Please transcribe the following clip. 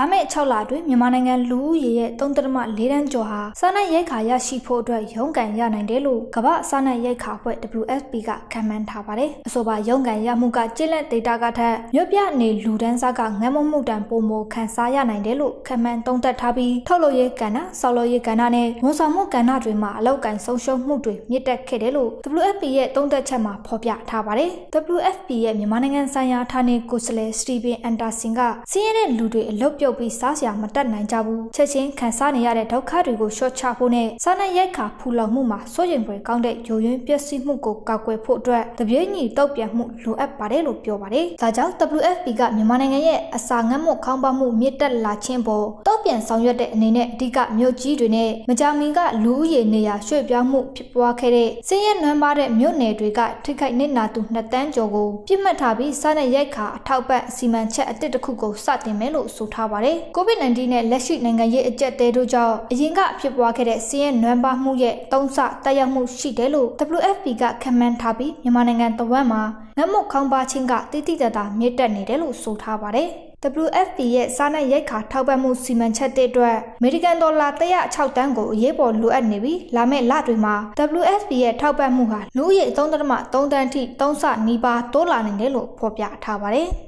လာမယ့်6လအတွင်းမြန်မာနိုင်ငံလူဦးရေရဲ့3.4တန်းကျော်ဟာစားနပ်ရိက္ခာရရှိဖို့အတွက်ရုန်းကန်ရနိုင်တယ်လို့ကမ္ဘာစားနပ်ရိက္ခာအဖွဲ့ WFP ကခန့်မှန်းထားပါတယ်။အဆိုပါရုန်းကန်ရမှုကကျစ်လက်ဒေတာကထက်မြို့ပြနေလူဒန်းစားကငတ်မမှုတန်ပုံမခံစားရနိုင်တယ်လို့ခန့်မှန်းသုံးသပ်ထားပြီးထုတ်လုပ်ရေးကဏ္ဍ၊ဆောက်လုပ်ရေးကဏ္ဍနဲ့ဝန်ဆောင်မှုကဏ္ဍတွေမှာအလောက်ကန်ဆုံးရှုံးမှုတွေမြင့်တက်ခဲ့တယ်လို့ WFP ရဲ့သုံးသပ်ချက်မှာဖော်ပြထားပါတယ်။ WFP ရဲ့မြန်မာနိုင်ငံဆိုင်ရာဌာနေကိုယ်စားလှယ်စတီဗင်အန်တာဆင်ကစီးရဲတဲ့လူတွေအလုတ်ပြုတ်ပြီးစားစရာမတတ်နိုင်ကြဘူးချက်ချင်းခံစားနေရတဲ့ဒုက္ခတွေကိုလျှော့ချဖို့နဲ့စားနပ်ရိက္ခာဖူလုံမှုမှာစိုးရိမ်ဖွယ်ကောင်းတဲ့ယိုယွင်းပျက်စီးမှုကိုကာကွယ်ဖို့အတွက်တပြေးညီတုတ်ပြန်မှုလိုအပ်ပါတယ်လို့ပြောပါတယ်။ဒါကြောင့် WFP ကမြန်မာနိုင်ငံရဲ့အစာငတ်မှုခေါင်းပါမှုမြင့်တက်လာခြင်းပေါ်တုတ်ပြန်ဆောင်ရွက်တဲ့အနေနဲ့အဓိကမြို့ကြီးတွေနဲ့မကြာမီကလူဦးရေနေရာရွှေ့ပြောင်းမှုဖြစ်ပွားခဲ့တဲ့စင်းရဲနွမ်းပါတဲ့မြို့နယ်တွေကထိခိုက်နစ်နာသူ2တန်းကျော်ကိုပြစ်မှတ်ထားပြီးစားနပ်ရိက္ခာအထောက်ပံ့အစီမံချက်အသစ်တစ်ခုကိုစတင်မယ်လို့ဆိုထားပါတယ်။ COVID-19 နဲ့လက်ရှိနိုင်ငံရေးအကြက်တဲတို့ကြောင့်အရင်ကဖြစ်ပွားခဲ့တဲ့စီးရဲနွမ်းပါမှုရဲ့သုံးဆတက်ရောက်မှုရှိတယ်လို့ WFP ကခန့်မှန်းထားပြီးမြန်မာနိုင်ငံတဝက်မှာငတ်မွတ်ခေါင်းပါခြင်းကတိတိတတ်တာမြင့်တက်နေတယ်လို့ဆိုထားပါတယ်။ WFP ရဲ့စားနပ်ရိက္ခာထောက်ပံ့မှုစီမံချက်တဲ့အတွက်အမေရိကန်ဒေါ်လာ106တန်းကိုအရေးပေါ်လိုအပ်နေပြီးလာမယ့်လတွေမှာ WFP ရဲ့ထောက်ပံ့မှုဟာလူဦးရေ3.3တန်းထိ3ဆနီးပါးတိုးလာနိုင်တယ်လို့ဖော်ပြထားပါတယ်။